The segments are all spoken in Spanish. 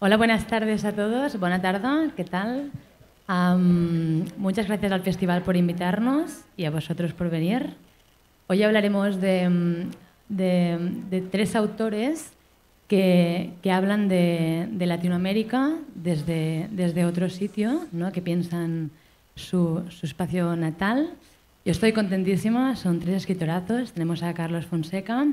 Hola, buenas tardes a todos. Buena tarde, ¿qué tal? muchas gracias al festival por invitarnos y a vosotros por venir. Hoy hablaremos de, tres autores que, hablan de, Latinoamérica desde, desde otro sitio, ¿no? que piensan su, su, espacio natal. Yo estoy contentísima, son tres escritorazos. Tenemos a Carlos Fonseca,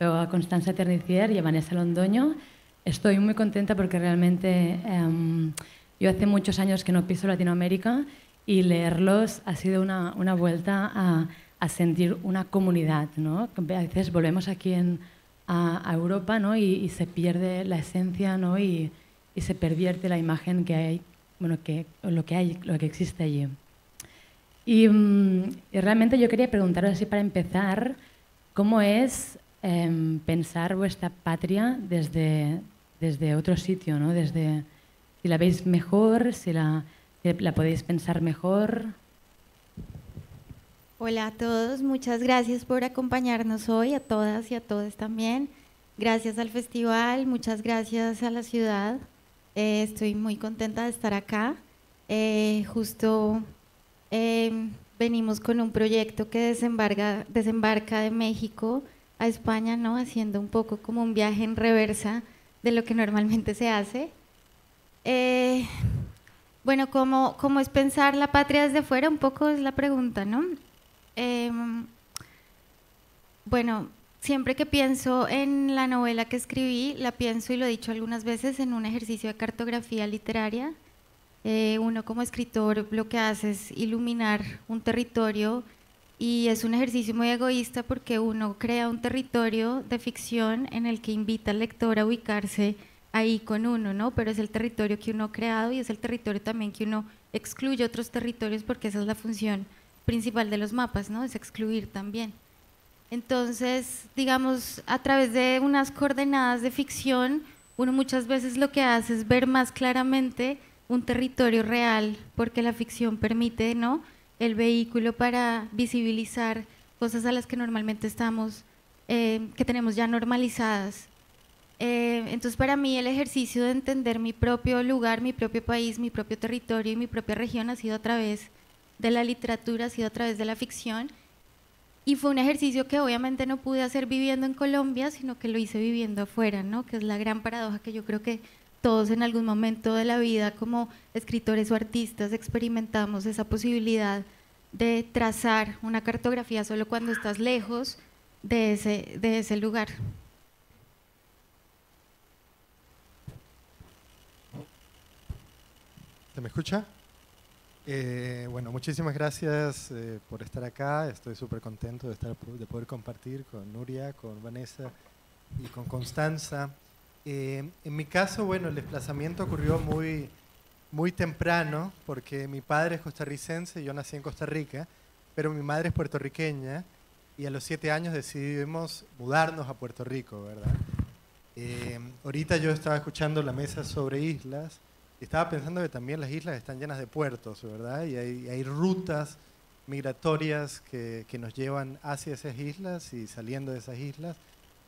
a Constanza Ternicier y a Vanessa Londoño. Estoy muy contenta porque realmente em, yo hace muchos años que no piso Latinoamérica y leerlos ha sido una, una vuelta a, a, sentir una comunidad. ¿no? A veces volvemos aquí en, a, Europa ¿no? y, se pierde la esencia ¿no? y, y, se pervierte la imagen que hay, bueno, que, lo, que hay, lo que existe allí. Y, mm, y realmente yo quería preguntaros así para empezar, ¿cómo es Em, pensar vuestra patria desde, desde otro sitio, ¿no? Desde, si la veis mejor, si la, la podéis pensar mejor. Hola a todos, muchas gracias por acompañarnos hoy, a todas y a todos también. Gracias al festival, muchas gracias a la ciudad. Eh, estoy muy contenta de estar acá. Eh, justo em, venimos con un proyecto que desembarca, desembarca de México a España, ¿no? Haciendo un poco como un viaje en reversa de lo que normalmente se hace. Eh, bueno, ¿cómo, ¿cómo, es pensar la patria desde fuera? Un poco es la pregunta, ¿no? Em, bueno, siempre que pienso en la novela que escribí, la pienso y lo he dicho algunas veces en un ejercicio de cartografía literaria. Eh, uno como escritor lo que hace es iluminar un territorio y es un ejercicio muy egoísta porque uno crea un territorio de ficción en el que invita al lector a ubicarse ahí con uno, ¿no? Pero es el territorio que uno ha creado y es el territorio también que uno excluye otros territorios porque esa es la función principal de los mapas, ¿no? Es excluir también. Entonces, digamos, a través de unas coordenadas de ficción, uno muchas veces lo que hace es ver más claramente un territorio real, porque la ficción permite, ¿no? El vehículo para visibilizar cosas a las que normalmente estamos, eh, que tenemos ya normalizadas. Eh, entonces para mí el ejercicio de entender mi propio lugar, mi propio país, mi propio territorio y mi propia región ha sido a través de la literatura, ha sido a través de la ficción. Y fue un ejercicio que obviamente no pude hacer viviendo en Colombia, sino que lo hice viviendo afuera, ¿no? que es la gran paradoja que yo creo que todos en algún momento de la vida como escritores o artistas experimentamos esa posibilidad de trazar una cartografía solo cuando estás lejos de ese, de ese lugar. ¿Se me escucha? Eh, bueno, muchísimas gracias eh, por estar acá. Estoy súper contento de, estar, de poder compartir con Nuria, con Vanessa y con Constanza. Eh, en mi caso, bueno, el desplazamiento ocurrió muy, muy temprano, porque mi padre es costarricense, yo nací en Costa Rica, pero mi madre es puertorriqueña, y a los siete años decidimos mudarnos a Puerto Rico, ¿verdad? Eh, ahorita yo estaba escuchando la mesa sobre islas, y estaba pensando que también las islas están llenas de puertos, ¿verdad? Y hay, hay rutas migratorias que, que nos llevan hacia esas islas y saliendo de esas islas.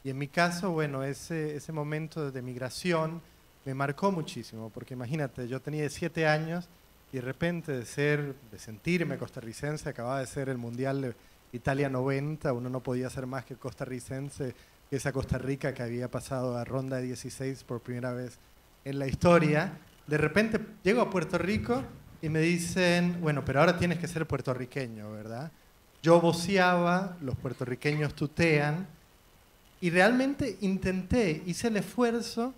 Y en mi caso, bueno, ese, ese momento de migración me marcó muchísimo, porque imagínate, yo tenía siete años y de repente de ser, de sentirme costarricense, acababa de ser el Mundial de Italia 90, uno no podía ser más que costarricense, esa Costa Rica que había pasado a ronda de 16 por primera vez en la historia. De repente llego a Puerto Rico y me dicen, bueno, pero ahora tienes que ser puertorriqueño, ¿verdad? Yo voceaba, los puertorriqueños tutean, y realmente intenté, hice el esfuerzo,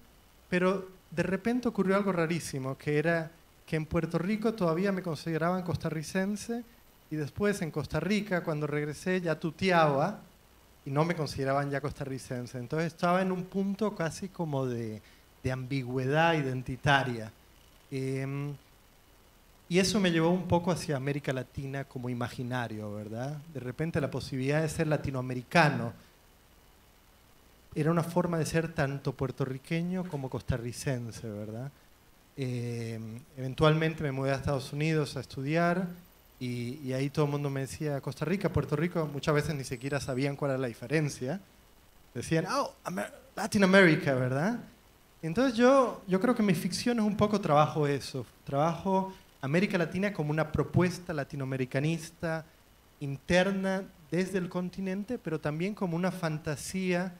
pero de repente ocurrió algo rarísimo, que era que en Puerto Rico todavía me consideraban costarricense y después en Costa Rica, cuando regresé, ya tuteaba y no me consideraban ya costarricense. Entonces estaba en un punto casi como de, ambigüedad identitaria. Em, y eso me llevó un poco hacia América Latina como imaginario, ¿verdad? De repente la posibilidad de ser latinoamericano era una forma de ser tanto puertorriqueño como costarricense, ¿verdad? Eh, eventualmente me mudé a Estados Unidos a estudiar y, ahí todo el mundo me decía, Costa Rica, Puerto Rico, muchas veces ni siquiera sabían cuál era la diferencia. Decían, oh, Latin America, ¿verdad? Entonces yo, yo creo que mi ficción es un poco trabajo eso, trabajo América Latina como una propuesta latinoamericanista interna desde el continente, pero también como una fantasía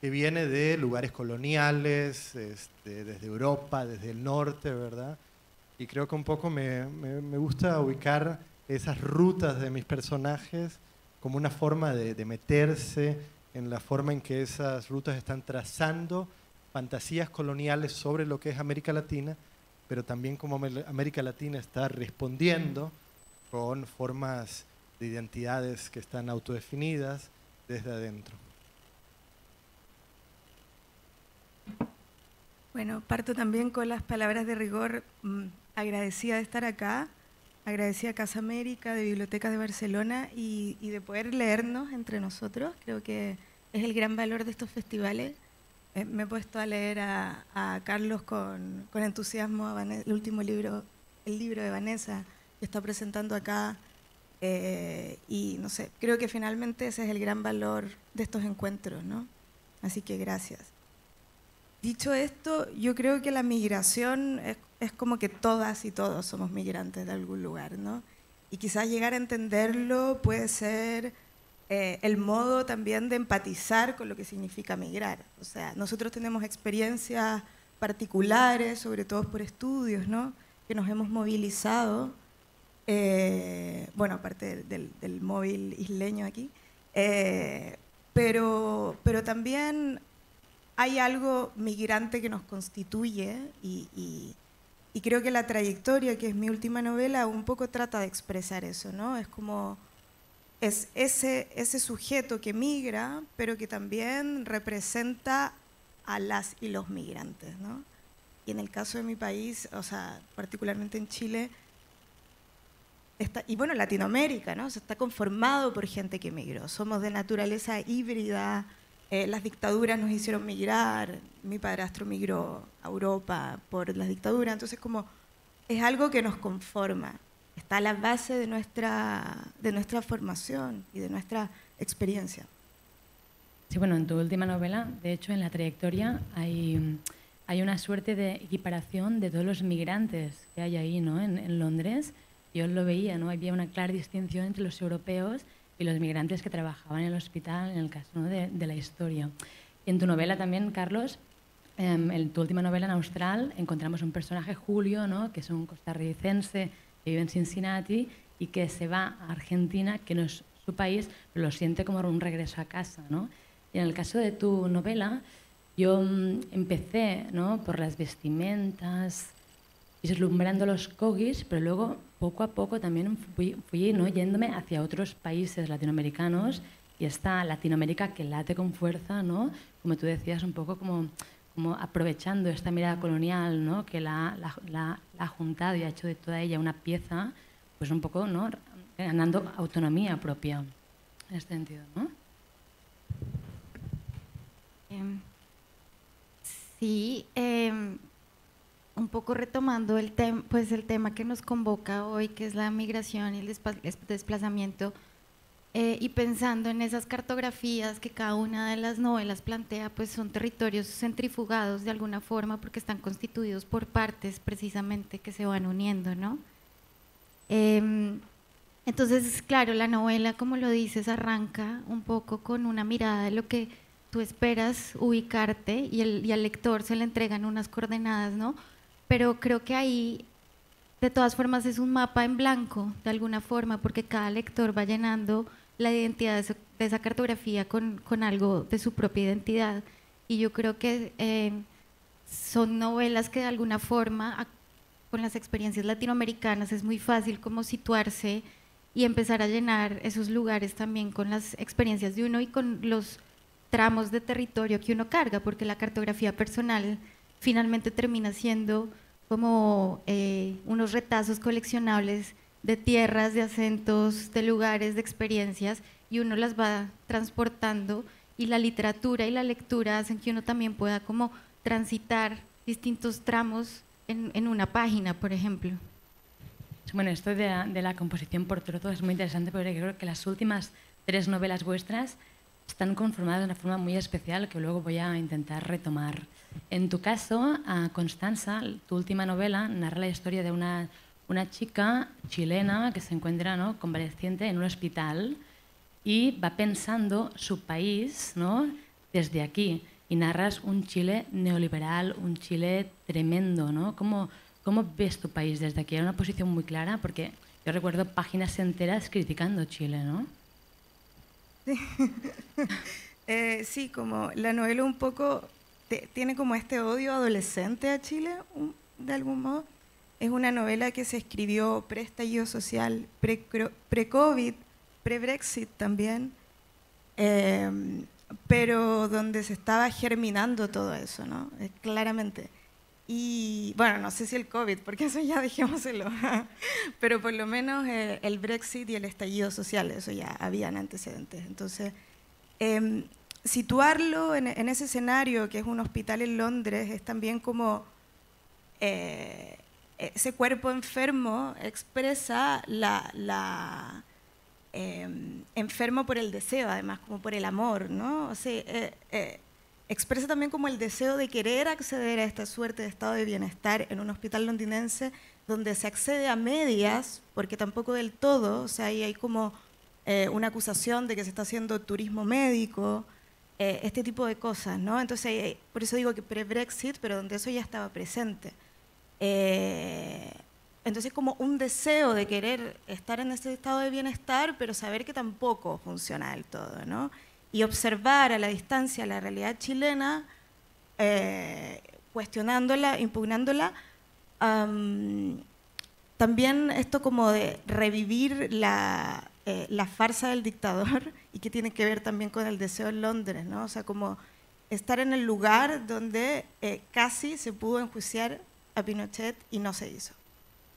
que viene de lugares coloniales, este, desde Europa, desde el norte, ¿verdad? Y creo que un poco me, gusta ubicar esas rutas de mis personajes como una forma de, de, meterse en la forma en que esas rutas están trazando fantasías coloniales sobre lo que es América Latina, pero también como América Latina está respondiendo con formas de identidades que están autodefinidas desde adentro. Bueno, parto también con las palabras de rigor, mm, agradecida de estar acá, agradecida a Casa América, de Biblioteca de Barcelona y, de poder leernos entre nosotros. Creo que es el gran valor de estos festivales. Eh, me he puesto a leer a, Carlos con, entusiasmo el último libro, el libro de Vanessa, que está presentando acá. Eh, y no sé, creo que finalmente ese es el gran valor de estos encuentros, ¿no? Así que gracias. Dicho esto, yo creo que la migración es, como que todas y todos somos migrantes de algún lugar, ¿no? Y quizás llegar a entenderlo puede ser eh, el modo también de empatizar con lo que significa migrar. O sea, nosotros tenemos experiencias particulares, sobre todo por estudios, ¿no? Que nos hemos movilizado, eh, bueno, aparte del, móvil isleño aquí, eh, pero, pero también hay algo migrante que nos constituye y, creo que la trayectoria, que es mi última novela, un poco trata de expresar eso, ¿no? Es como, es ese, sujeto que migra, pero que también representa a las y los migrantes, ¿no? Y en el caso de mi país, o sea, particularmente en Chile, y bueno, Latinoamérica, ¿no? está conformado por gente que migró. Somos de naturaleza híbrida, eh, las dictaduras nos hicieron migrar, mi padrastro migró a Europa por las dictaduras, entonces como es algo que nos conforma, está a la base de nuestra, de nuestra formación y de nuestra experiencia. Sí, bueno, en tu última novela, de hecho, en la trayectoria hay, hay una suerte de equiparación de todos los migrantes que hay ahí, ¿no? En, en Londres, yo lo veía, ¿no? Había una clara distinción entre los europeos y los migrantes que trabajaban en el hospital, en el caso de, la historia. En tu novela también, Carlos, em, en tu última novela en Austral, encontramos un personaje, Julio, ¿no? que es un costarricense que vive en Cincinnati y que se va a Argentina, que no es su país, pero lo siente como un regreso a casa. ¿no? Y en el caso de tu novela, yo mm, empecé ¿no? por las vestimentas, vislumbrando los cogis, pero luego poco a poco también fui, ¿no? yéndome hacia otros países latinoamericanos y esta Latinoamérica que late con fuerza, ¿no? como tú decías, un poco como, como aprovechando esta mirada colonial ¿no? que la, ha juntado y ha hecho de toda ella una pieza, pues un poco ¿no? ganando autonomía propia en este sentido. ¿no? Em, sí, eh, un poco retomando el, pues el tema que nos convoca hoy, que es la migración y el desplazamiento, eh, y pensando en esas cartografías que cada una de las novelas plantea, pues son territorios centrifugados de alguna forma porque están constituidos por partes precisamente que se van uniendo, ¿no? Em, entonces, claro, la novela, como lo dices, arranca un poco con una mirada de lo que tú esperas ubicarte y, el, y al lector se le entregan unas coordenadas, ¿no? Pero creo que ahí de todas formas es un mapa en blanco, de alguna forma, porque cada lector va llenando la identidad de, esa cartografía con, con, algo de su propia identidad. Y yo creo que eh, son novelas que de alguna forma, con las experiencias latinoamericanas, es muy fácil como situarse y empezar a llenar esos lugares también con las experiencias de uno y con los tramos de territorio que uno carga, porque la cartografía personal finalmente termina siendo como eh, unos retazos coleccionables de tierras, de acentos, de lugares, de experiencias, y uno las va transportando y la literatura y la lectura hacen que uno también pueda como transitar distintos tramos en, una página, por ejemplo. Bueno, esto de la, composición por trozos es muy interesante porque creo que las últimas tres novelas vuestras están conformadas de una forma muy especial que luego voy a intentar retomar. En tu caso, Constanza, tu última novela narra la historia de una, una chica chilena que se encuentra ¿no? convaleciente en un hospital y va pensando su país ¿no? desde aquí. Y narras un Chile neoliberal, un Chile tremendo. ¿no? ¿Cómo, ¿Cómo ves tu país desde aquí? Era una posición muy clara porque yo recuerdo páginas enteras criticando Chile, ¿no? Eh, sí, como la novela un poco tiene como este odio adolescente a Chile, de algún modo. Es una novela que se escribió pre-estallido social, pre-COVID, pre-Brexit también, em, pero donde se estaba germinando todo eso, ¿no? Eh, claramente. Y bueno, no sé si el COVID, porque eso ya dejémoselo, pero por lo menos eh, el Brexit y el estallido social, eso ya habían antecedentes. Entonces, em, situarlo en, ese escenario, que es un hospital en Londres, es también como eh, ese cuerpo enfermo expresa la, em, enfermo por el deseo, además, como por el amor, ¿no? O sea, eh, expresa también como el deseo de querer acceder a esta suerte de estado de bienestar en un hospital londinense donde se accede a medias, porque tampoco del todo, o sea, ahí hay como eh, una acusación de que se está haciendo turismo médico, eh, este tipo de cosas, ¿no? Entonces, eh, por eso digo que pre-Brexit, pero donde eso ya estaba presente. entonces, como un deseo de querer estar en ese estado de bienestar, pero saber que tampoco funciona del todo, ¿no? Y observar a la distancia la realidad chilena, eh, cuestionándola, impugnándola, también esto como de revivir la, eh, la, farsa del dictador y que tiene que ver también con el deseo en Londres, ¿no? O sea, como estar en el lugar donde eh, casi se pudo enjuiciar a Pinochet y no se hizo,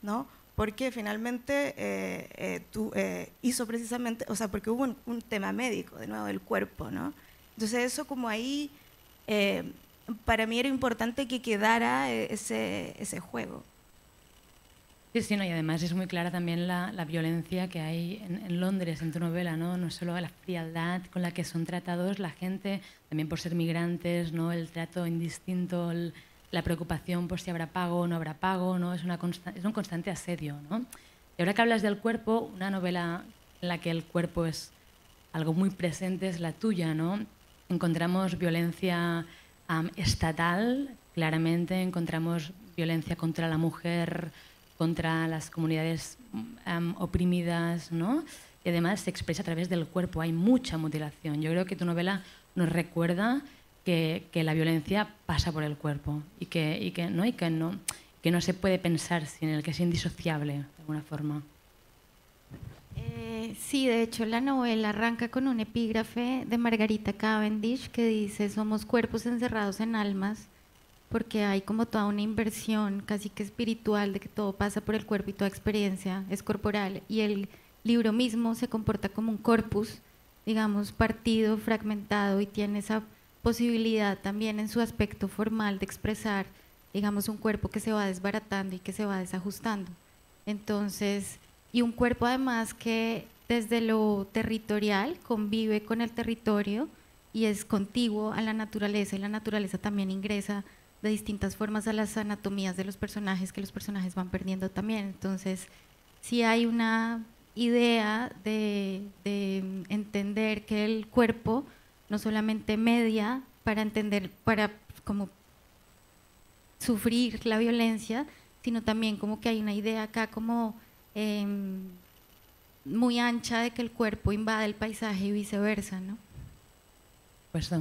¿no? Porque finalmente eh, eh, tú, eh, hizo precisamente, o sea, porque hubo un, tema médico, de nuevo, del cuerpo, ¿no? Entonces eso como ahí, para mí era importante que quedara ese, ese juego. Sí, sí, no, y además es muy clara también la, la violencia que hay en, en, Londres, en tu novela, ¿no? No solo la frialdad con la que son tratados la gente, también por ser migrantes, ¿no? El trato indistinto, el, la preocupación por si habrá pago o no habrá pago, ¿no? Es, una es un constante asedio. ¿no? Y ahora que hablas del cuerpo, una novela en la que el cuerpo es algo muy presente es la tuya. ¿no? Encontramos violencia estatal, claramente, encontramos violencia contra la mujer, contra las comunidades oprimidas, ¿no? y además se expresa a través del cuerpo, hay mucha mutilación. Yo creo que tu novela nos recuerda que, la violencia pasa por el cuerpo y que, ¿no? Y que, no, que no se puede pensar sin el que es indisociable de alguna forma. Eh, sí, de hecho la novela arranca con un epígrafe de Margarita Cavendish que dice, somos cuerpos encerrados en almas, porque hay como toda una inversión casi que espiritual de que todo pasa por el cuerpo y toda experiencia es corporal, y el libro mismo se comporta como un corpus, digamos, partido, fragmentado, y tiene esa posibilidad también en su aspecto formal de expresar, digamos, un cuerpo que se va desbaratando y que se va desajustando. Entonces, y un cuerpo además que desde lo territorial convive con el territorio y es contiguo a la naturaleza y la naturaleza también ingresa de distintas formas a las anatomías de los personajes que los personajes van perdiendo también. Entonces, si hay una idea de, de entender que el cuerpo no solamente media para entender, para como sufrir la violencia, sino también como que hay una idea acá como em, muy ancha de que el cuerpo invade el paisaje y viceversa, ¿no? Pues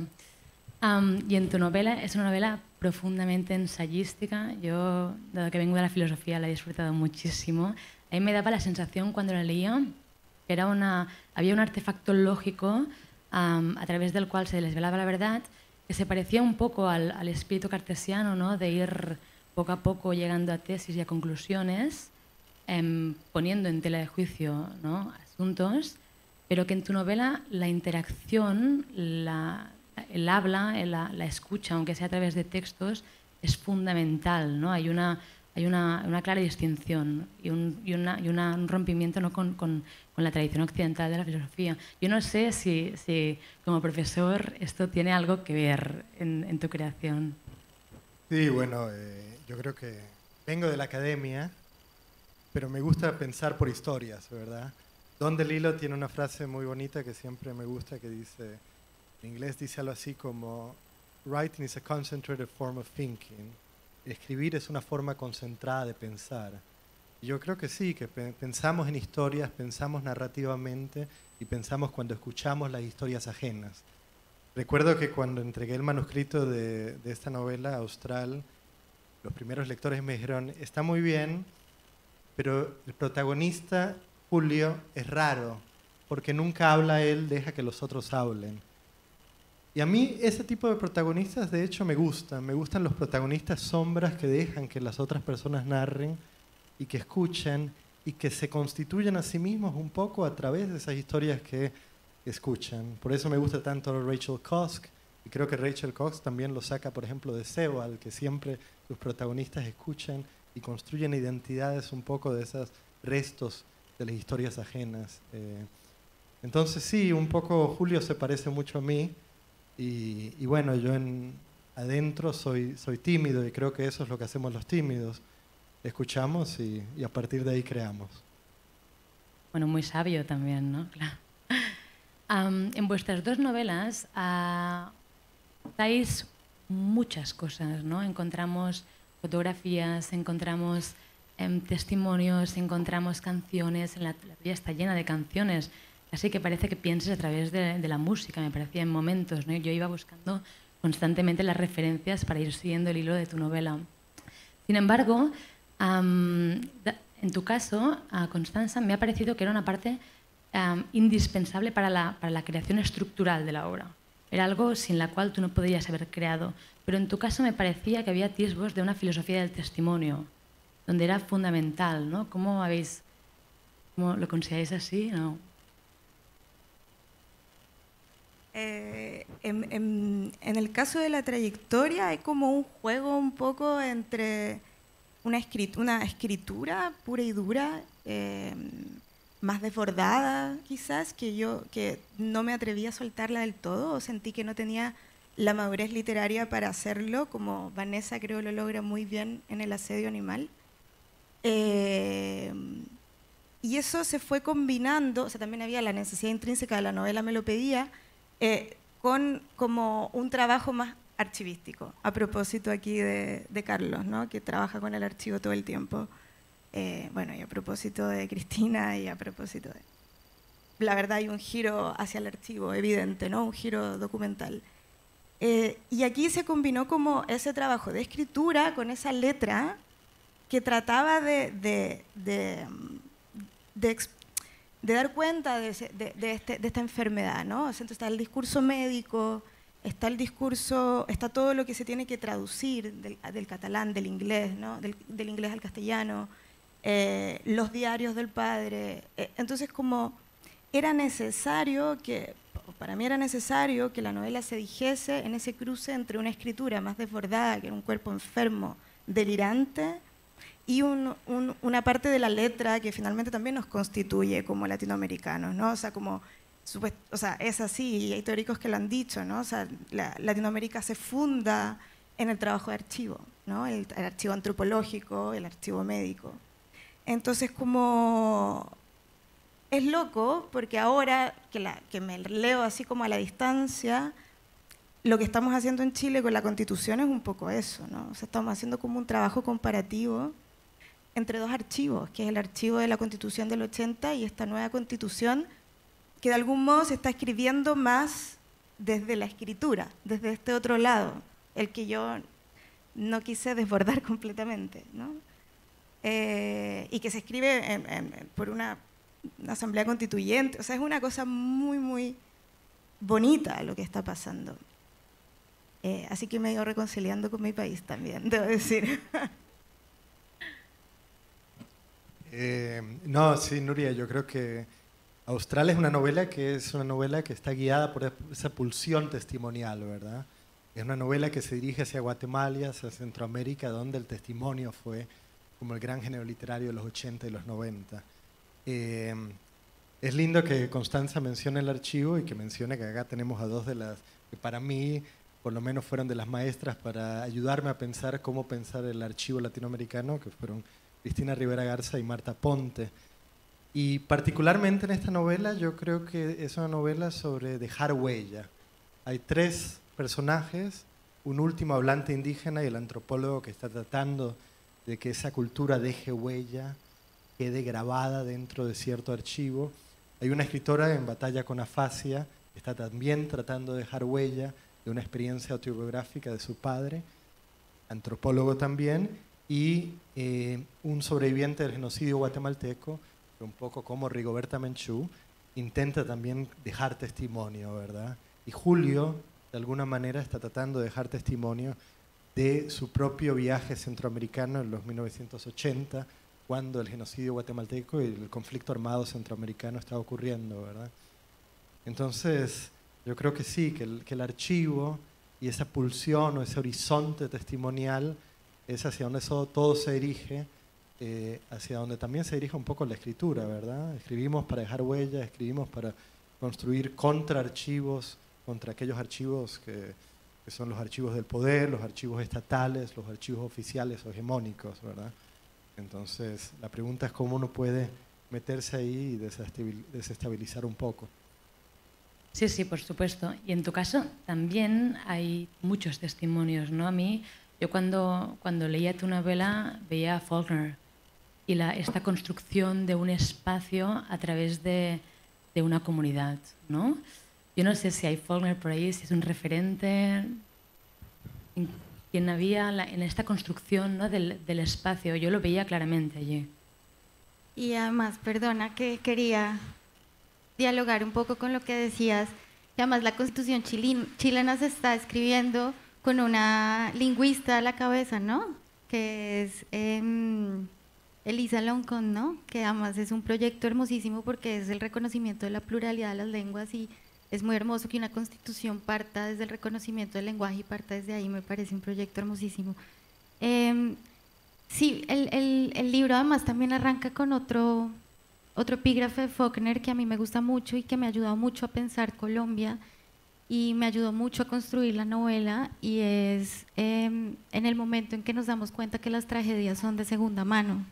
y en tu novela, es una novela profundamente ensayística. Yo, dado que vengo de la filosofía, la he disfrutado muchísimo. A mí me daba la sensación cuando la leía que era una, había un artefacto lógico a través del cual se desvelaba la verdad, que se parecía un poco al, espíritu cartesiano, ¿no? de ir poco a poco llegando a tesis y a conclusiones, em, poniendo en tela de juicio ¿no? asuntos, pero que en tu novela la interacción, la, el habla, la, la, escucha, aunque sea a través de textos, es fundamental. ¿no? Hay una, hay una, una clara distinción y un, y una, y una, un rompimiento ¿no? con, con, con, la tradición occidental de la filosofía. Yo no sé si, si como profesor esto tiene algo que ver en, en tu creación. Sí, bueno, eh, yo creo que vengo de la academia, pero me gusta pensar por historias, ¿verdad? Don DeLillo tiene una frase muy bonita que siempre me gusta que dice, en inglés dice algo así como, writing is a concentrated form of thinking escribir es una forma concentrada de pensar. Yo creo que sí, que pensamos en historias, pensamos narrativamente y pensamos cuando escuchamos las historias ajenas. Recuerdo que cuando entregué el manuscrito de, esta novela austral, los primeros lectores me dijeron, está muy bien, pero el protagonista, Julio, es raro, porque nunca habla él, deja que los otros hablen. Y a mí ese tipo de protagonistas de hecho me gustan, me gustan los protagonistas sombras que dejan que las otras personas narren y que escuchen y que se constituyen a sí mismos un poco a través de esas historias que escuchan. Por eso me gusta tanto Rachel Kosk y creo que Rachel Cox también lo saca, por ejemplo, de Sebald, que siempre los protagonistas escuchan y construyen identidades un poco de esos restos de las historias ajenas. Eh, entonces sí, un poco Julio se parece mucho a mí. Y, bueno, yo en, adentro soy, soy tímido y creo que eso es lo que hacemos los tímidos. Escuchamos y, a partir de ahí creamos. Bueno, muy sabio también, ¿no? en vuestras dos novelas uh, dais muchas cosas, ¿no? Encontramos fotografías, encontramos em, testimonios, encontramos canciones, la, la está llena de canciones Así que parece que pienses a través de, la música, me parecía en momentos. ¿no? Yo iba buscando constantemente las referencias para ir siguiendo el hilo de tu novela. Sin embargo, en tu caso, Constanza, me ha parecido que era una parte indispensable para la, para la creación estructural de la obra. Era algo sin la cual tú no podrías haber creado. Pero en tu caso me parecía que había atisbos de una filosofía del testimonio, donde era fundamental. ¿no? ¿Cómo habéis, cómo lo consideráis así? No. Eh, en, el caso de la trayectoria hay como un juego un poco entre una, escritura pura y dura, eh, más desbordada quizás, que yo que no me atreví a soltarla del todo, o sentí que no tenía la madurez literaria para hacerlo, como Vanessa creo lo logra muy bien en El asedio animal. Eh, y eso se fue combinando, o sea, también había la necesidad intrínseca de la novela, me lo pedía, eh, con como un trabajo más archivístico, a propósito aquí de, Carlos, ¿no? que trabaja con el archivo todo el tiempo. Eh, bueno, y a propósito de Cristina y a propósito de... La verdad hay un giro hacia el archivo, evidente, ¿no? un giro documental. Eh, y aquí se combinó como ese trabajo de escritura con esa letra que trataba de, de, de, de, de dar cuenta de, este, esta enfermedad, ¿no? Entonces está el discurso médico, está el discurso, está todo lo que se tiene que traducir del, catalán, del inglés, ¿no? Del, inglés al castellano, eh, los diarios del padre. Eh, entonces, como era necesario que, para mí era necesario que la novela se dijese en ese cruce entre una escritura más desbordada, que era un cuerpo enfermo, delirante, y una parte de la letra que finalmente también nos constituye como latinoamericanos, ¿no? O sea, como, o sea, es así, y hay teóricos que lo han dicho, ¿no? O sea, Latinoamérica se funda en el trabajo de archivo, ¿no? El, archivo antropológico, el archivo médico. Entonces, como es loco, porque ahora que, la, que me leo así como a la distancia, lo que estamos haciendo en Chile con la constitución es un poco eso, ¿no? O sea, estamos haciendo como un trabajo comparativo entre dos archivos, que es el archivo de la Constitución del 80 y esta nueva Constitución, que de algún modo se está escribiendo más desde la escritura, desde este otro lado, el que yo no quise desbordar completamente, ¿no? Eh, y que se escribe por una, asamblea constituyente, o sea, es una cosa muy, muy bonita lo que está pasando. Eh, así que me he ido reconciliando con mi país también, debo decir. Eh, no, sí, Nuria, yo creo que Austral es una novela que es una novela que está guiada por esa pulsión testimonial, ¿verdad? Es una novela que se dirige hacia Guatemala, hacia Centroamérica, donde el testimonio fue como el gran género literario de los 80 y los 90. Eh, es lindo que Constanza mencione el archivo y que mencione que acá tenemos a dos de las que para mí por lo menos fueron de las maestras para ayudarme a pensar cómo pensar el archivo latinoamericano, que fueron Cristina Rivera Garza y Marta Ponte. Y particularmente en esta novela yo creo que es una novela sobre dejar huella. Hay tres personajes, un último hablante indígena y el antropólogo que está tratando de que esa cultura deje huella, quede grabada dentro de cierto archivo. Hay una escritora en batalla con afasia que está también tratando de dejar huella de una experiencia autobiográfica de su padre, antropólogo también, y eh, un sobreviviente del genocidio guatemalteco, un poco como Rigoberta Menchú, intenta también dejar testimonio, ¿verdad? Y Julio, de alguna manera, está tratando de dejar testimonio de su propio viaje centroamericano en los 1980, cuando el genocidio guatemalteco y el conflicto armado centroamericano estaba ocurriendo, ¿verdad? Entonces, yo creo que sí, que el, que el archivo y esa pulsión o ese horizonte testimonial es hacia donde todo se dirige, eh, hacia donde también se dirige un poco la escritura, ¿verdad? Escribimos para dejar huella, escribimos para construir contraarchivos contra aquellos archivos que, que son los archivos del poder, los archivos estatales, los archivos oficiales o hegemónicos, ¿verdad? Entonces, la pregunta es cómo uno puede meterse ahí y desestabilizar un poco. Sí, sí, por supuesto. Y en tu caso también hay muchos testimonios, ¿no? A mí, yo cuando, cuando leía tu novela veía a Faulkner y la, esta construcción de un espacio a través de, de una comunidad, ¿no? Yo no sé si hay Faulkner por ahí, si es un referente, quien había en esta construcción ¿no? del, del espacio. Yo lo veía claramente allí. Y además, perdona que quería dialogar un poco con lo que decías, que además la constitución chilena se está escribiendo con una lingüista a la cabeza, ¿no? Que es em, Elisa Loncon, ¿no? Que además es un proyecto hermosísimo porque es el reconocimiento de la pluralidad de las lenguas y es muy hermoso que una constitución parta desde el reconocimiento del lenguaje y parta desde ahí, me parece un proyecto hermosísimo. Em, sí, el, el, el libro además también arranca con otro otro epígrafe de Faulkner que a mí me gusta mucho y que me ha ayudado mucho a pensar Colombia y me ayudó mucho a construir la novela y es em, en el momento en que nos damos cuenta que las tragedias son de segunda mano,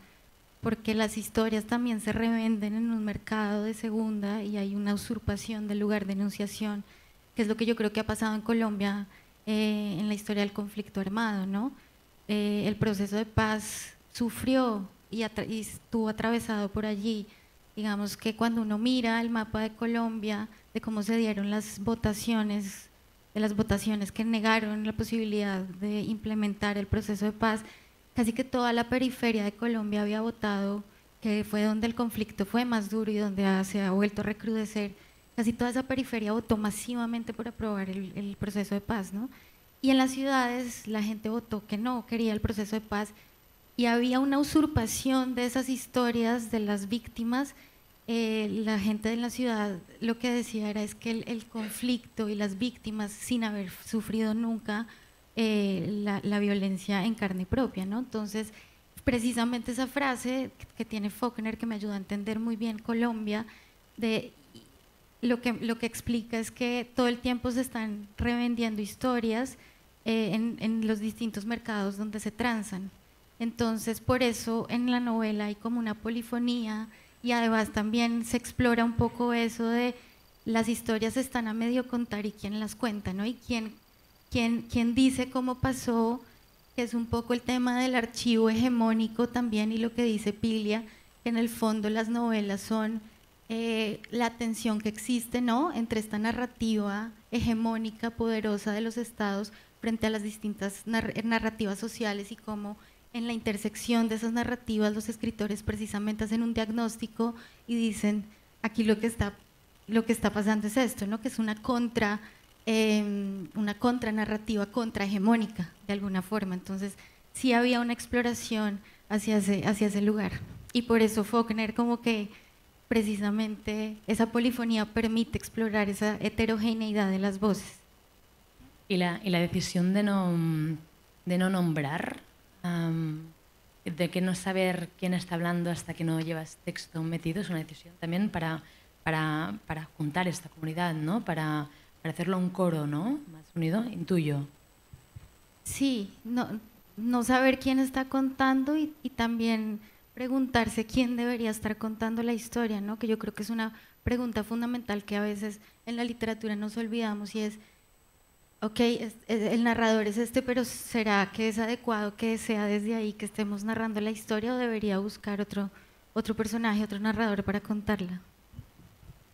porque las historias también se revenden en un mercado de segunda y hay una usurpación del lugar de enunciación, que es lo que yo creo que ha pasado en Colombia eh, en la historia del conflicto armado, ¿no? Eh, el proceso de paz sufrió y, y estuvo atravesado por allí Digamos que cuando uno mira el mapa de Colombia, de cómo se dieron las votaciones, de las votaciones que negaron la posibilidad de implementar el proceso de paz, casi que toda la periferia de Colombia había votado, que fue donde el conflicto fue más duro y donde se ha vuelto a recrudecer. Casi toda esa periferia votó masivamente por aprobar el, el proceso de paz, ¿no? Y en las ciudades la gente votó que no, quería el proceso de paz y había una usurpación de esas historias de las víctimas eh, la gente de la ciudad lo que decía era es que el, conflicto y las víctimas sin haber sufrido nunca eh, la, violencia en carne propia, ¿no? Entonces, precisamente esa frase que tiene Faulkner que me ayuda a entender muy bien Colombia, de lo que, lo que explica es que todo el tiempo se están revendiendo historias eh, en, en los distintos mercados donde se transan. Entonces, por eso en la novela hay como una polifonía y además también se explora un poco eso de las historias están a medio contar y quién las cuenta, ¿no? Y quién, quién, quién dice cómo pasó, que es un poco el tema del archivo hegemónico también y lo que dice Pilia, que en el fondo las novelas son eh, la tensión que existe, ¿no? Entre esta narrativa hegemónica, poderosa de los estados frente a las distintas narrativas sociales y cómo en la intersección de esas narrativas los escritores precisamente hacen un diagnóstico y dicen, aquí lo que está, lo que está pasando es esto, ¿no? que es una contra, eh, una contranarrativa contrahegemónica de alguna forma. Entonces, sí había una exploración hacia ese, hacia ese lugar. Y por eso Faulkner como que precisamente esa polifonía permite explorar esa heterogeneidad de las voces. Y la, y la decisión de no, de no nombrar de que no saber quién está hablando hasta que no llevas texto metido es una decisión también para, para, para juntar esta comunidad, ¿no? Para, para hacerlo un coro, ¿no? Más unido, intuyo. Sí, no, no saber quién está contando y, y, también preguntarse quién debería estar contando la historia, ¿no? Que yo creo que es una pregunta fundamental que a veces en la literatura nos olvidamos y es, ok, el narrador es este, pero ¿será que es adecuado que sea desde ahí que estemos narrando la historia o debería buscar otro, otro personaje, otro narrador para contarla?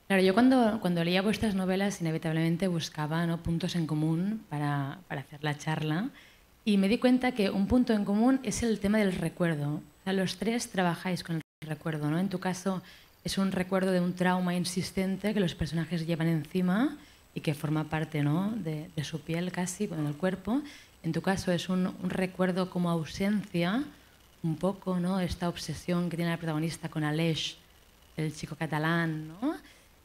Claro, yo cuando, cuando leía vuestras novelas inevitablemente buscaba ¿no? puntos en común para, para, hacer la charla y me di cuenta que un punto en común es el tema del recuerdo. O sea, los tres trabajáis con el recuerdo, ¿no? En tu caso es un recuerdo de un trauma insistente que los personajes llevan encima y que forma parte ¿no? de, de, su piel casi, con el cuerpo. En tu caso es un, un, recuerdo como ausencia, un poco, ¿no? esta obsesión que tiene la protagonista con Aleix, el chico catalán, ¿no?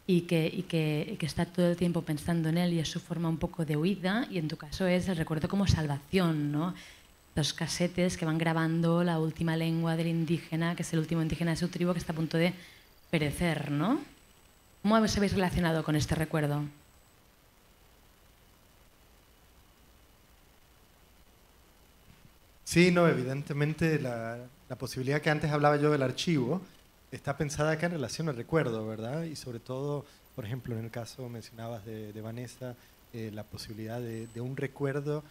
y, que, y, que, y que está todo el tiempo pensando en él y es su forma un poco de huida. Y en tu caso es el recuerdo como salvación, ¿no? los casetes que van grabando la última lengua del indígena, que es el último indígena de su tribu que está a punto de perecer, ¿no? ¿Cómo os habéis relacionado con este recuerdo? Sí, no, evidentemente la, la, posibilidad que antes hablaba yo del archivo está pensada acá en relación al recuerdo, ¿verdad? Y sobre todo, por ejemplo, en el caso mencionabas de, de Vanessa, eh, la posibilidad de, de, un recuerdo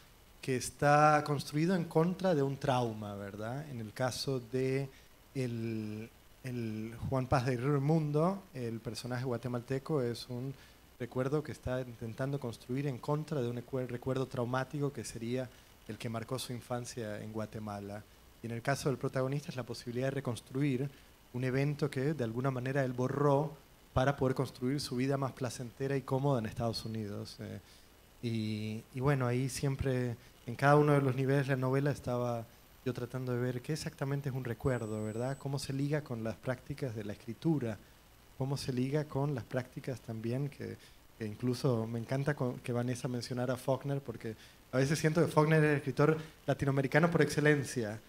que está construido en contra de un trauma, ¿verdad? En el caso de el, el Juan Paz de Río Mundo, el personaje guatemalteco, es un recuerdo que está intentando construir en contra de un recuerdo traumático que sería el que marcó su infancia en Guatemala. Y en el caso del protagonista es la posibilidad de reconstruir un evento que de alguna manera él borró para poder construir su vida más placentera y cómoda en Estados Unidos. Eh, y, bueno, ahí siempre, en cada uno de los niveles de la novela estaba yo tratando de ver qué exactamente es un recuerdo, ¿verdad? Cómo se liga con las prácticas de la escritura, cómo se liga con las prácticas también que, que incluso me encanta que Vanessa mencionara a Faulkner porque a veces siento que Faulkner es el escritor latinoamericano por excelencia.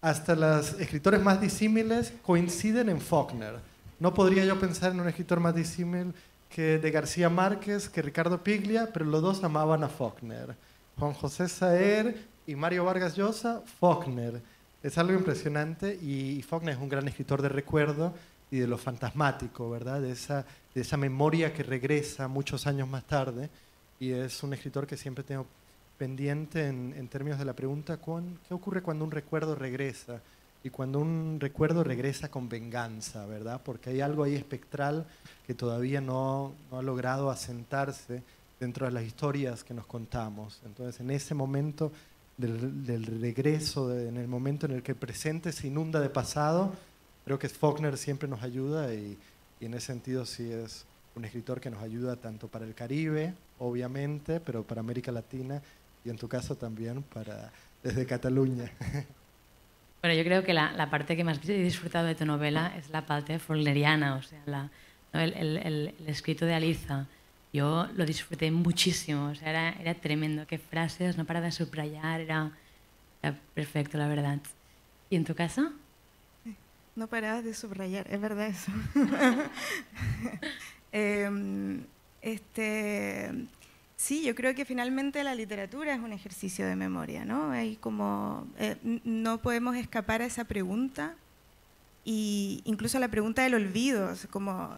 Hasta los escritores más disímiles coinciden en Faulkner. No podría yo pensar en un escritor más disímil que de García Márquez, que Ricardo Piglia, pero los dos amaban a Faulkner. Juan José Saer y Mario Vargas Llosa, Faulkner. Es algo impresionante y Faulkner es un gran escritor de recuerdo y de lo fantasmático, ¿verdad? De esa, de esa memoria que regresa muchos años más tarde y es un escritor que siempre tengo pendiente en, en términos de la pregunta, ¿qué ocurre cuando un recuerdo regresa? Y cuando un recuerdo regresa con venganza, ¿verdad? Porque hay algo ahí espectral que todavía no, no ha logrado asentarse dentro de las historias que nos contamos. Entonces, en ese momento del, del regreso, de, en el momento en el que el presente se inunda de pasado, creo que Faulkner siempre nos ayuda y, y en ese sentido sí es un escritor que nos ayuda tanto para el Caribe, obviamente, pero para América Latina y en tu caso también para desde Cataluña. Bueno, yo creo que la, la, parte que más he disfrutado de tu novela es la parte forleriana, o sea, la, ¿no? el, el, el, el, escrito de Aliza. Yo lo disfruté muchísimo, o sea, era, era tremendo, qué frases, no para de subrayar, era, era perfecto, la verdad. ¿Y en tu caso? No parabas de subrayar, es verdad eso. eh, este, Sí, yo creo que finalmente la literatura es un ejercicio de memoria, ¿no? Hay como, eh, no podemos escapar a esa pregunta y incluso a la pregunta del olvido, como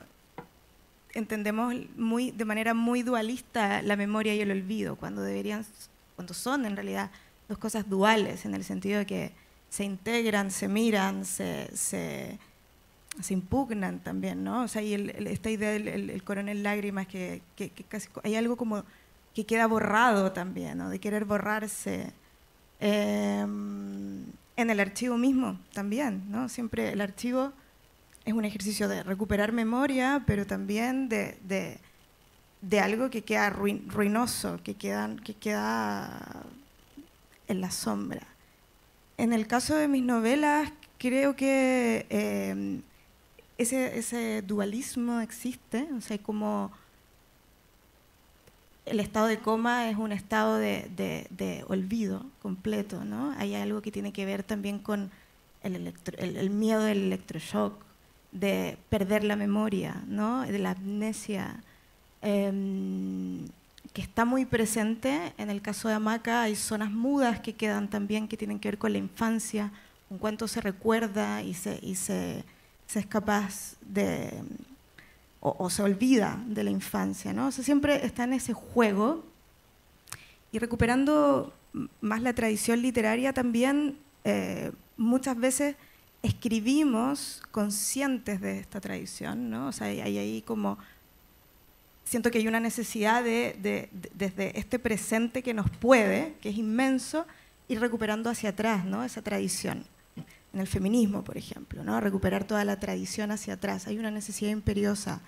entendemos muy, de manera muy dualista la memoria y el olvido, cuando deberían, cuando son en realidad dos cosas duales, en el sentido de que se integran, se miran, se, se, impugnan también, ¿no? O sea, y el, esta idea del el, el coronel Lágrimas, que, que, que casi hay algo como que queda borrado también, ¿no? de querer borrarse. Eh, en el archivo mismo también, ¿no? Siempre el archivo es un ejercicio de recuperar memoria, pero también de, de, de algo que queda ruin, ruinoso, que queda, que queda en la sombra. En el caso de mis novelas, creo que eh, ese, ese dualismo existe, o sea, como el estado de coma es un estado de, olvido completo, ¿no? Hay algo que tiene que ver también con el, miedo del electroshock, de perder la memoria, ¿no? de la amnesia, em, que está muy presente. En el caso de Hamaca hay zonas mudas que quedan también, que tienen que ver con la infancia, con cuánto se recuerda y se, y se es capaz de, o, se olvida de la infancia. ¿no? O sea, siempre está en ese juego. Y recuperando más la tradición literaria también, eh, muchas veces escribimos conscientes de esta tradición, ¿no? O sea, hay, ahí como siento que hay una necesidad de, desde este presente que nos puede, que es inmenso, ir recuperando hacia atrás, ¿no? Esa tradición. En el feminismo, por ejemplo, ¿no? Recuperar toda la tradición hacia atrás. Hay una necesidad imperiosa.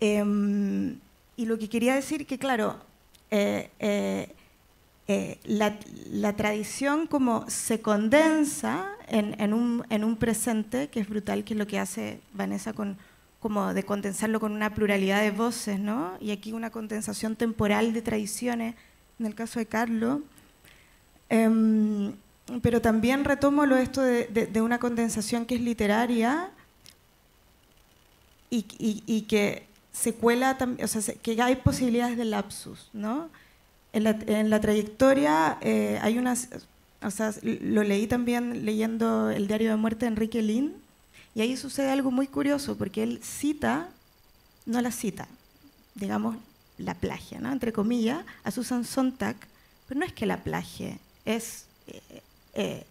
Em, y lo que quería decir que, claro, eh, eh, eh, la, tradición como se condensa en, un, en, un, presente, que es brutal, que es lo que hace Vanessa con, como de condensarlo con una pluralidad de voces, ¿no? Y aquí una condensación temporal de tradiciones, en el caso de Carlos. Pero también retomo lo esto de, una condensación que es literaria y, y, que se cuela, o sea, que hay posibilidades de lapsus, ¿no? En la, en la trayectoria eh, hay unas, o sea, lo leí también leyendo el diario de muerte de Enrique Lin, y ahí sucede algo muy curioso, porque él cita, no la cita, digamos, la plagia, ¿no? entre comillas, a Susan Sontag, pero no es que la plagie, es eh,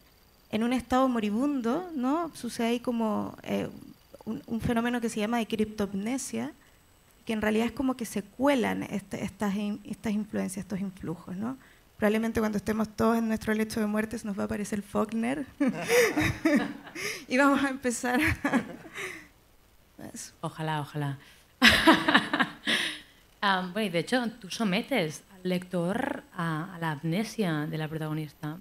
en un estado moribundo, ¿no? sucede ahí como eh, un, fenómeno que se llama de criptopnesia, que en realidad es como que se cuelan este, estas, estas influencias, estos influjos. ¿no? Probablemente cuando estemos todos en nuestro lecho de muertes nos va a aparecer Faulkner y vamos a empezar. ojalá, ojalá. Ah, bueno, y de hecho, tú sometes al lector a, la amnesia de la protagonista.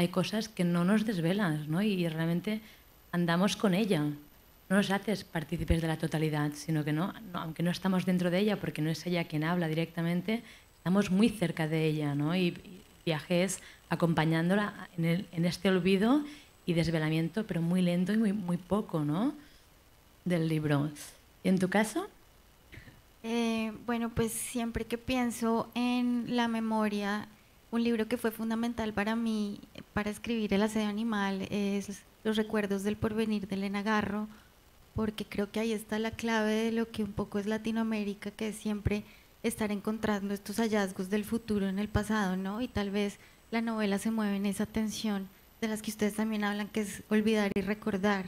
Hay cosas que no nos desvelas, ¿no? Y, realmente andamos con ella. No nos haces partícipes de la totalidad, sino que no, aunque no estamos dentro de ella, porque no es ella quien habla directamente, estamos muy cerca de ella, ¿no? Y, viajes acompañándola en, en, este olvido y desvelamiento, pero muy lento y muy, muy poco, ¿no? Del libro. ¿Y en tu caso? Eh, bueno, pues siempre que pienso en la memoria, un libro que fue fundamental para mí para escribir El asedio animal es Los recuerdos del porvenir de Elena Garro, porque creo que ahí está la clave de lo que un poco es Latinoamérica, que es siempre estar encontrando estos hallazgos del futuro en el pasado, ¿no? Y tal vez la novela se mueve en esa tensión de las que ustedes también hablan, que es olvidar y recordar.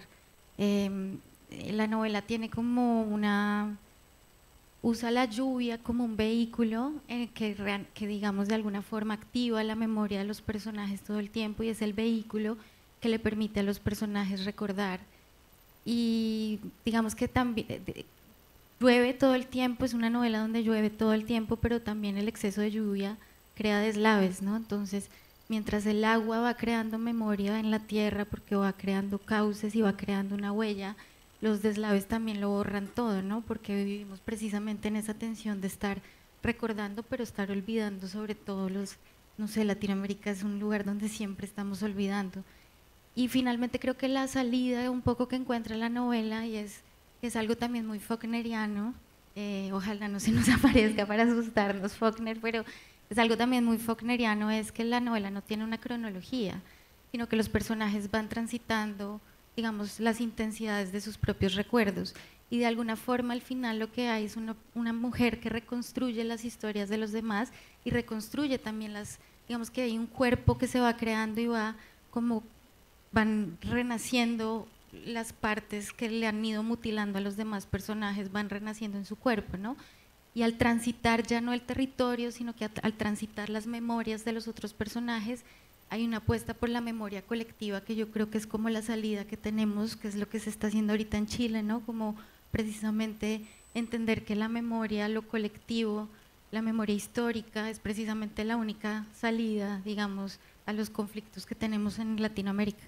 Em, la novela tiene como una usa la lluvia como un vehículo que, que digamos de alguna forma activa la memoria de los personajes todo el tiempo y es el vehículo que le permite a los personajes recordar y digamos que también llueve todo el tiempo, es una novela donde llueve todo el tiempo, pero también el exceso de lluvia crea deslaves, ¿no? Entonces, mientras el agua va creando memoria en la tierra porque va creando cauces y va creando una huella, los deslaves también lo borran todo, ¿no? Porque vivimos precisamente en esa tensión de estar recordando, pero estar olvidando sobre todo los, no sé, Latinoamérica es un lugar donde siempre estamos olvidando. Y finalmente creo que la salida un poco que encuentra la novela y es es algo también muy Faulkneriano, eh, ojalá no se nos aparezca para asustarnos Faulkner, pero es algo también muy Faulkneriano, es que la novela no tiene una cronología, sino que los personajes van transitando, digamos, las intensidades de sus propios recuerdos. Y de alguna forma al final lo que hay es una, mujer que reconstruye las historias de los demás y reconstruye también las, digamos que hay un cuerpo que se va creando y va como van renaciendo las partes que le han ido mutilando a los demás personajes van renaciendo en su cuerpo, ¿no? Y al transitar ya no el territorio, sino que al transitar las memorias de los otros personajes, hay una apuesta por la memoria colectiva que yo creo que es como la salida que tenemos, que es lo que se está haciendo ahorita en Chile, ¿no? Como precisamente entender que la memoria, lo colectivo, la memoria histórica es precisamente la única salida, digamos, a los conflictos que tenemos en Latinoamérica.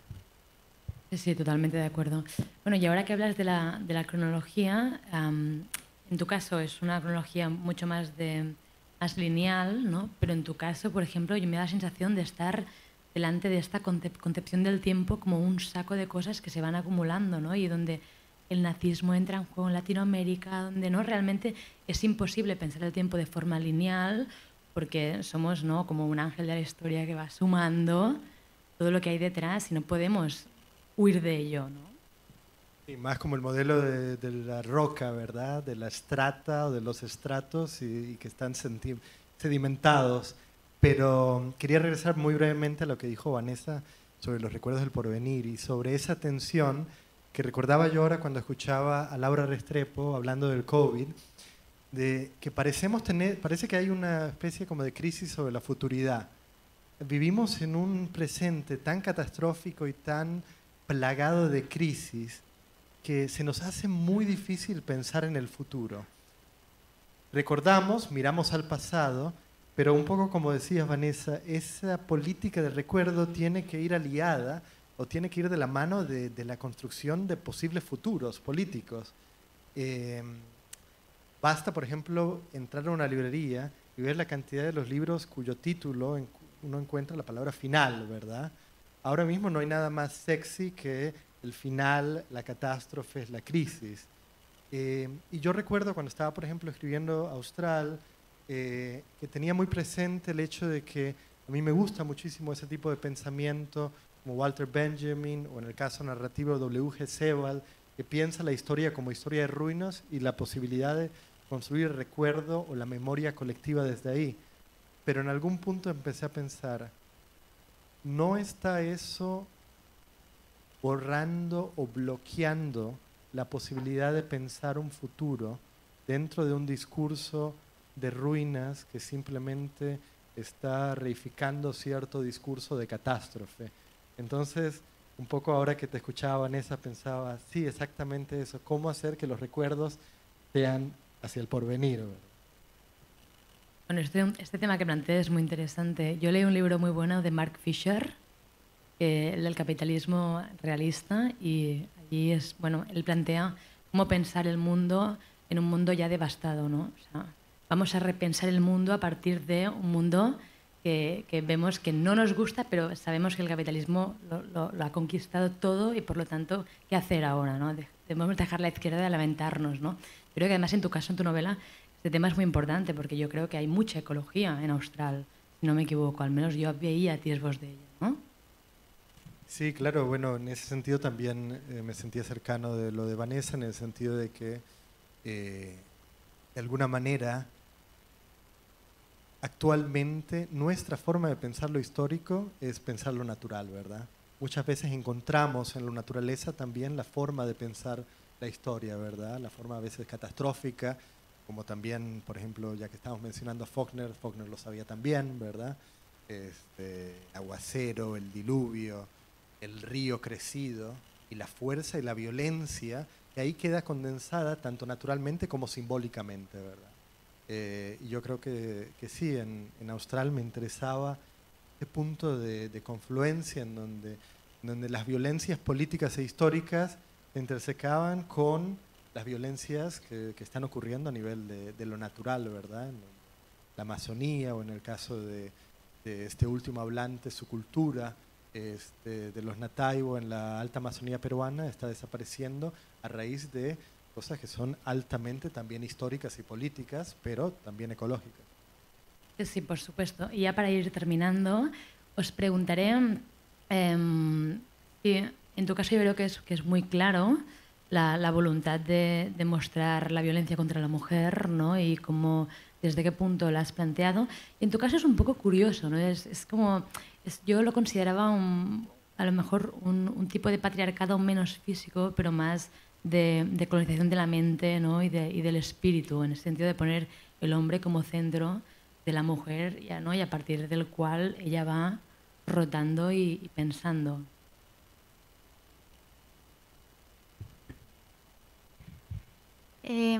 Sí, totalmente de acuerdo. Bueno, y ahora que hablas de la, de la cronología, en tu caso es una cronología mucho más, de, más lineal, ¿no? pero en tu caso, por ejemplo, yo me da la sensación de estar delante de esta concepción del tiempo como un saco de cosas que se van acumulando, ¿no? Y donde el nazismo entra en juego en Latinoamérica, donde no realmente es imposible pensar el tiempo de forma lineal, porque somos ¿no? como un ángel de la historia que va sumando todo lo que hay detrás y no podemos huir de ello. ¿no? Y más como el modelo de, la roca, ¿verdad? De la estrata o de los estratos y, que están sedimentados. Pero quería regresar muy brevemente a lo que dijo Vanessa sobre los recuerdos del porvenir y sobre esa tensión que recordaba yo ahora cuando escuchaba a Laura Restrepo hablando del COVID, de que parecemos tener, parece que hay una especie como de crisis sobre la futuridad. Vivimos en un presente tan catastrófico y tan plagado de crisis que se nos hace muy difícil pensar en el futuro. Recordamos, miramos al pasado, pero un poco como decías Vanessa, esa política de recuerdo tiene que ir aliada o tiene que ir de la mano de, la construcción de posibles futuros políticos. Em, basta, por ejemplo, entrar a una librería y ver la cantidad de los libros cuyo título uno encuentra la palabra final, ¿verdad? Ahora mismo no hay nada más sexy que el final, la catástrofe, la crisis. Eh, y yo recuerdo cuando estaba, por ejemplo, escribiendo Austral, eh, que tenía muy presente el hecho de que a mí me gusta muchísimo ese tipo de pensamiento, como Walter Benjamin, o en el caso narrativo W.G. Sebald, que piensa la historia como historia de ruinas y la posibilidad de construir recuerdo o la memoria colectiva desde ahí. Pero en algún punto empecé a pensar, ¿no está eso borrando o bloqueando la posibilidad de pensar un futuro dentro de un discurso de ruinas que simplemente está reificando cierto discurso de catástrofe. Entonces, un poco ahora que te escuchaba Vanessa, pensaba, sí, exactamente eso, cómo hacer que los recuerdos sean hacia el porvenir. Bueno, este, este tema que planteas es muy interesante. Yo leí un libro muy bueno de Mark Fisher, el del capitalismo realista y allí es, bueno, él plantea cómo pensar el mundo en un mundo ya devastado, ¿no? Vamos a repensar el mundo a partir de un mundo que, vemos que no nos gusta, pero sabemos que el capitalismo lo, ha conquistado todo y por lo tanto, ¿qué hacer ahora? ¿no? Debemos dejar la izquierda de lamentarnos. ¿no? Creo que además en tu caso, en tu novela, este tema es muy importante porque yo creo que hay mucha ecología en Austral, si no me equivoco, al menos yo veía atisbos de ella. ¿no? Sí, claro, bueno, en ese sentido también eh, me sentía cercano de lo de Vanessa, en el sentido de que eh, de alguna manera actualmente nuestra forma de pensar lo histórico es pensar lo natural, ¿verdad? Muchas veces encontramos en la naturaleza también la forma de pensar la historia, ¿verdad? La forma a veces catastrófica, como también, por ejemplo, ya que estamos mencionando a Faulkner, Faulkner lo sabía también, ¿verdad? Este, aguacero, el diluvio, el río crecido y la fuerza y la violencia, que ahí queda condensada tanto naturalmente como simbólicamente, ¿verdad? Eh, y yo creo que, que sí, en, en, Austral me interesaba este punto de, de confluencia en donde, donde las violencias políticas e históricas se intersecaban con las violencias que, que están ocurriendo a nivel de, de, lo natural, ¿verdad? En la Amazonía o en el caso de, de este último hablante, su cultura, este, de los Nataibo en la alta Amazonía peruana está desapareciendo a raíz de cosas que son altamente también históricas y políticas, pero también ecológicas. Sí, por supuesto. Y ya para ir terminando, os preguntaré, eh, en tu caso yo creo que es, que es muy claro la, la voluntad de, de, mostrar la violencia contra la mujer ¿no? y cómo, desde qué punto la has planteado. Y en tu caso es un poco curioso, ¿no? es, es como yo lo consideraba un, a lo mejor un, un, tipo de patriarcado menos físico, pero más de, colonización de la mente ¿no? y, y, del espíritu, en el sentido de poner el hombre como centro de la mujer ya, ¿no? y a partir del cual ella va rotando y, pensando. Eh,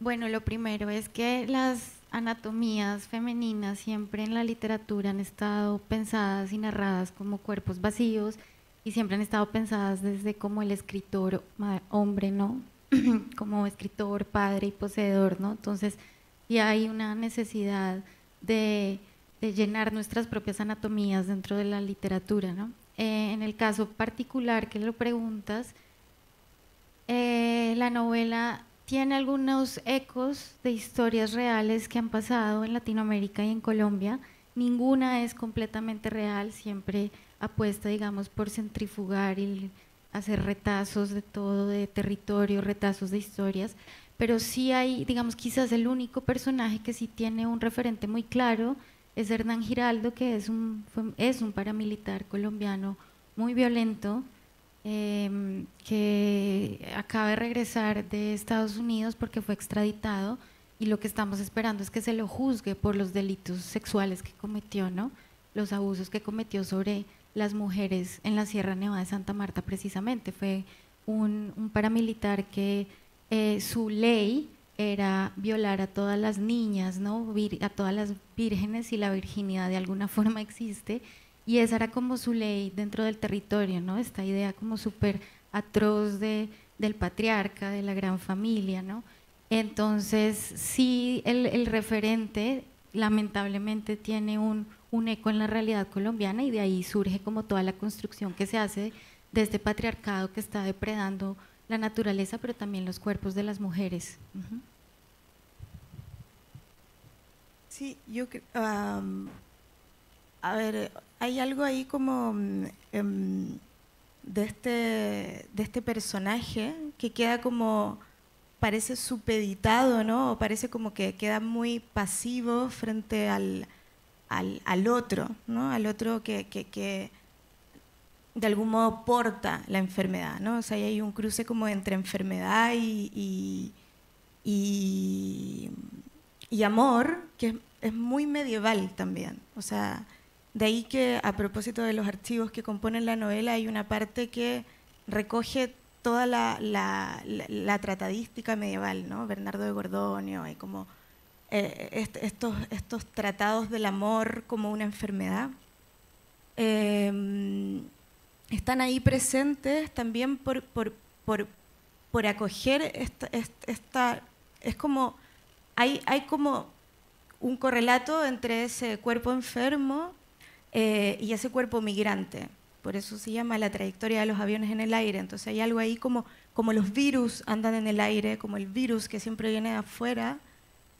bueno, lo primero es que las anatomías femeninas siempre en la literatura han estado pensadas y narradas como cuerpos vacíos y siempre han estado pensadas desde como el escritor hombre, ¿no? como escritor, padre y poseedor, ¿no? Entonces, sí hay una necesidad de, llenar nuestras propias anatomías dentro de la literatura. ¿no? Eh, en el caso particular que lo preguntas, eh, la novela tiene algunos ecos de historias reales que han pasado en Latinoamérica y en Colombia. Ninguna es completamente real, siempre apuesta, digamos, por centrifugar y hacer retazos de todo, de territorio, retazos de historias, pero sí hay, digamos, quizás el único personaje que sí tiene un referente muy claro es Hernán Giraldo, que es un, es un paramilitar colombiano muy violento, em, que acaba de regresar de Estados Unidos porque fue extraditado y lo que estamos esperando es que se lo juzgue por los delitos sexuales que cometió, ¿no? los abusos que cometió sobre las mujeres en la Sierra Nevada de Santa Marta precisamente. Fue un, paramilitar que eh, su ley era violar a todas las niñas, ¿no? a todas las vírgenes y la virginidad de alguna forma existe. Y esa era como su ley dentro del territorio, ¿no? Esta idea como súper atroz de, del patriarca, de la gran familia, ¿no? Entonces, sí, el, el referente lamentablemente tiene un, un, eco en la realidad colombiana y de ahí surge como toda la construcción que se hace de este patriarcado que está depredando la naturaleza, pero también los cuerpos de las mujeres. Sí, yo creo... a ver, hay algo ahí como mm, em, de, este, de este personaje que queda como parece supeditado, ¿no? O parece como que queda muy pasivo frente al, al, otro, ¿no? Al otro que, que, de algún modo porta la enfermedad, ¿no? O sea, hay un cruce como entre enfermedad y, y, y, amor que es, muy medieval también. O sea, de ahí que a propósito de los archivos que componen la novela hay una parte que recoge toda la, la, tratadística medieval, ¿no? Bernardo de Gordonio, hay como eh, estos, estos tratados del amor como una enfermedad. Em, están ahí presentes también por, por, por, por acoger esta, esta, es como, hay, hay como un correlato entre ese cuerpo enfermo eh, y ese cuerpo migrante por eso se llama la trayectoria de los aviones en el aire. Entonces hay algo ahí como, como los virus andan en el aire, como el virus que siempre viene de afuera,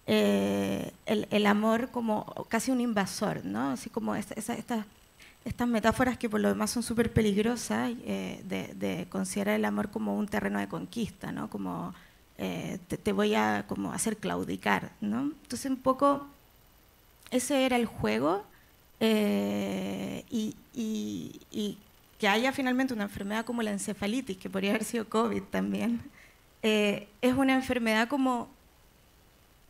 eh, el, amor como casi un invasor, ¿no? Así como estas metáforas que por lo demás son súper peligrosas eh, de, considerar el amor como un terreno de conquista, ¿no? Como eh, te, voy a como hacer claudicar, ¿no? Entonces un poco ese era el juego eh, y, que haya finalmente una enfermedad como la encefalitis, que podría haber sido COVID también, es una enfermedad como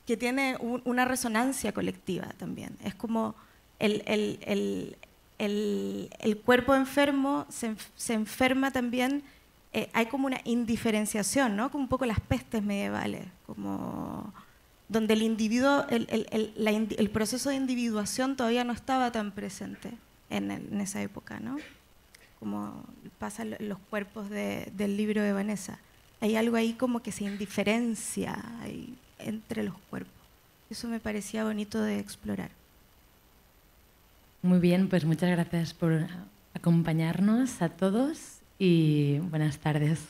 que tiene una resonancia colectiva también. Es como el, el, el, el cuerpo enfermo se, se enferma también, eh, hay como una indiferenciación, ¿no? como un poco las pestes medievales, como donde el individuo, el, proceso de individuación todavía no estaba tan presente en, esa época, ¿no? Como pasa los cuerpos del libro de Vanessa. Hay algo ahí como que se indiferencia entre los cuerpos. Eso me parecía bonito de explorar. Muy bien, pues muchas gracias por acompañarnos a todos y buenas tardes.